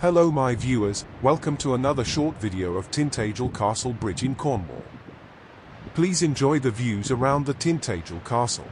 Hello my viewers, welcome to another short video of Tintagel Castle Bridge in Cornwall. Please enjoy the views around the Tintagel Castle.